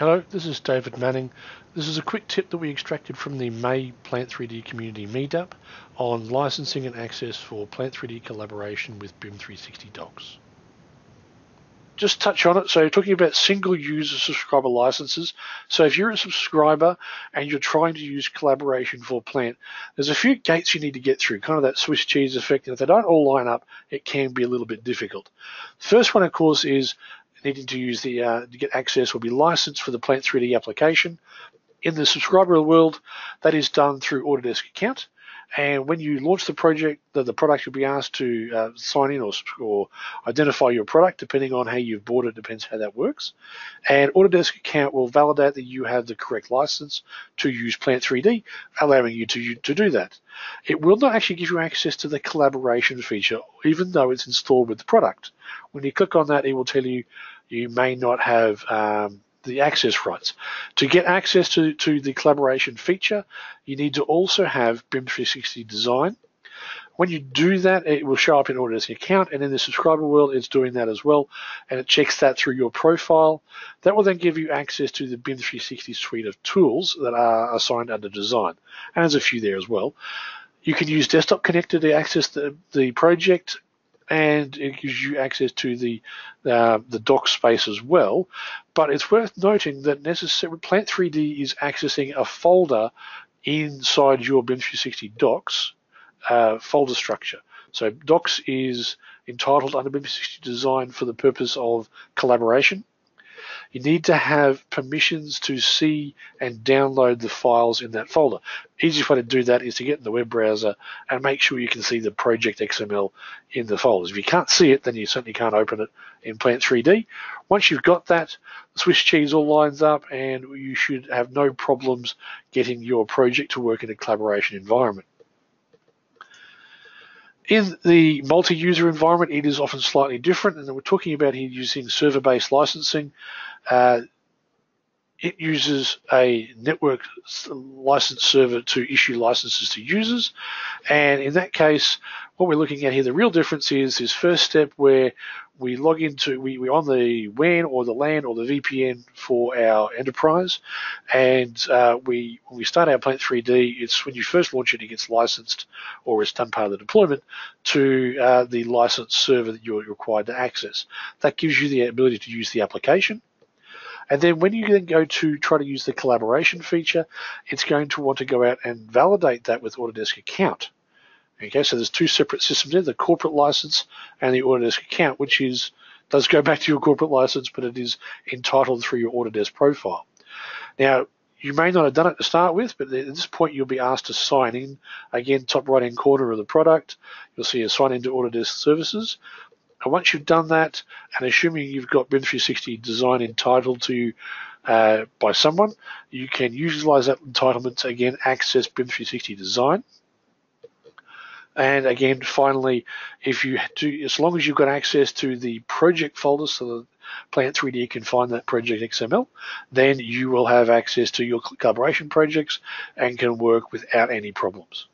Hello, this is David Manning. This is a quick tip that we extracted from the May Plant 3D Community Meetup on licensing and access for Plant 3D collaboration with BIM 360 Docs. Just touch on it. So, you're talking about single user subscriber licenses. So, if you're a subscriber and you're trying to use collaboration for Plant, there's a few gates you need to get through, kind of that Swiss cheese effect. And if they don't all line up, it can be a little bit difficult. First one, of course, is needing to use the uh, to get access will be licensed for the Plant 3D application. In the subscriber world, that is done through Autodesk account. And when you launch the project, the, the product you'll be asked to uh, sign in or, or identify your product, depending on how you've bought it, depends how that works. And Autodesk account will validate that you have the correct license to use Plant 3D, allowing you to, to do that. It will not actually give you access to the collaboration feature, even though it's installed with the product. When you click on that, it will tell you you may not have um, the access rights. To get access to, to the collaboration feature, you need to also have BIM 360 design. When you do that, it will show up in Autodesk account, and in the subscriber world, it's doing that as well, and it checks that through your profile. That will then give you access to the BIM 360 suite of tools that are assigned under design, and there's a few there as well. You can use Desktop Connector to access the, the project and it gives you access to the uh, the Docs space as well. But it's worth noting that necessary Plant 3D is accessing a folder inside your BIM 360 docs uh, folder structure. So docs is entitled under BIM 360 design for the purpose of collaboration. You need to have permissions to see and download the files in that folder. Easiest way to do that is to get in the web browser and make sure you can see the project XML in the folders. If you can't see it, then you certainly can't open it in Plant 3D. Once you've got that, Swiss cheese all lines up and you should have no problems getting your project to work in a collaboration environment. In the multi-user environment, it is often slightly different, and we're talking about here using server-based licensing. Uh, it uses a network license server to issue licenses to users. And in that case, what we're looking at here, the real difference is this first step where we log into, we, we're on the WAN or the LAN or the VPN for our enterprise. And uh, we when we start our Plant 3D, it's when you first launch it, it gets licensed or it's done part of the deployment to uh, the licensed server that you're required to access. That gives you the ability to use the application and then when you then go to try to use the collaboration feature, it's going to want to go out and validate that with Autodesk account. Okay, so there's two separate systems there, the corporate license and the Autodesk account, which is does go back to your corporate license, but it is entitled through your Autodesk profile. Now, you may not have done it to start with, but at this point you'll be asked to sign in. Again, top right hand corner of the product, you'll see a sign into Autodesk services. And once you've done that, and assuming you've got BIM 360 design entitled to you uh, by someone, you can utilize that entitlement to again access BIM 360 design. And again, finally, if you do, as long as you've got access to the project folder, so the Plant 3D can find that project XML, then you will have access to your collaboration projects and can work without any problems.